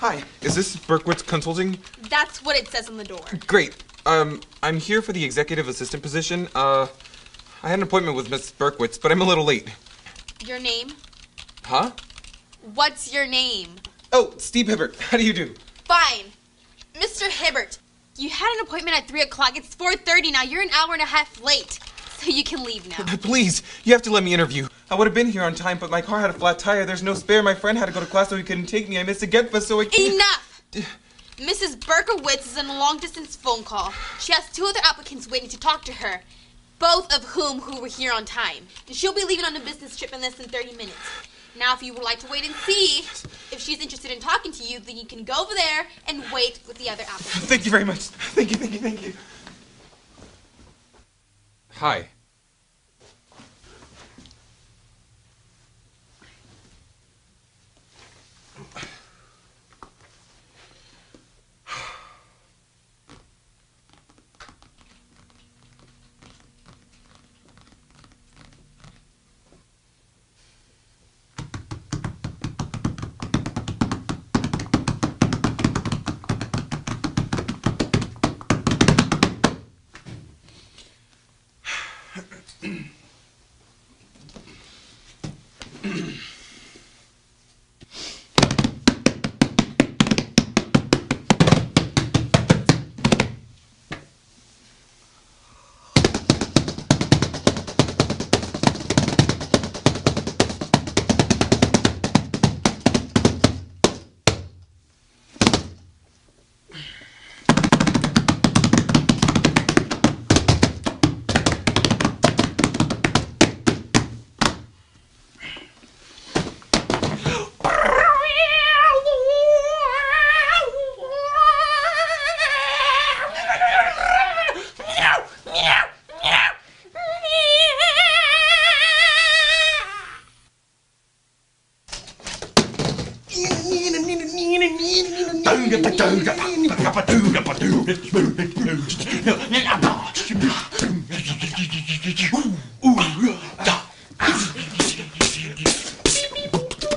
Hi, is this Berkowitz Consulting? That's what it says on the door. Great. Um, I'm here for the executive assistant position. Uh, I had an appointment with Miss Berkowitz, but I'm a little late. Your name? Huh? What's your name? Oh, Steve Hibbert. How do you do? Fine. Mr. Hibbert, you had an appointment at 3 o'clock. It's 4.30 now. You're an hour and a half late. So you can leave now. Please, you have to let me interview. I would have been here on time, but my car had a flat tire. There's no spare. My friend had to go to class, so he couldn't take me. I missed a get bus, so I can't. Enough! Mrs. Berkowitz is in a long distance phone call. She has two other applicants waiting to talk to her, both of whom who were here on time. She'll be leaving on a business trip in less than 30 minutes. Now, if you would like to wait and see if she's interested in talking to you, then you can go over there and wait with the other applicants. Thank you very much. Thank you, thank you, thank you. Hi. Mm-hmm.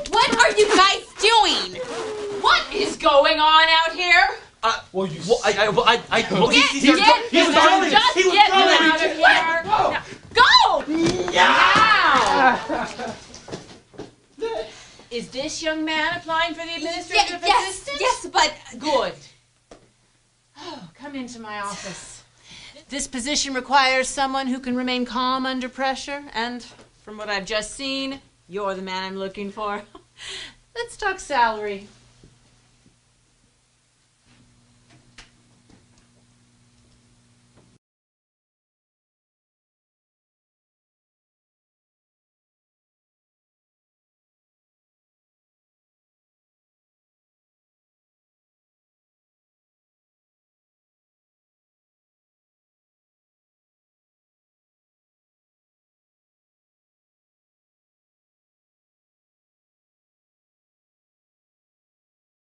What are you guys doing? What is going on out here? Uh, Well, you. Well, I, I, well, I, I, well, Get, he, he, was get, he was them throwing it. just He was get throwing them it. out of here. Now, Go! Now! Is this young man applying for the administrative Ye- yes, assistant? yes, but Good. Oh, come into my office. This position requires someone who can remain calm under pressure, and from what I've just seen, you're the man I'm looking for. Let's talk salary.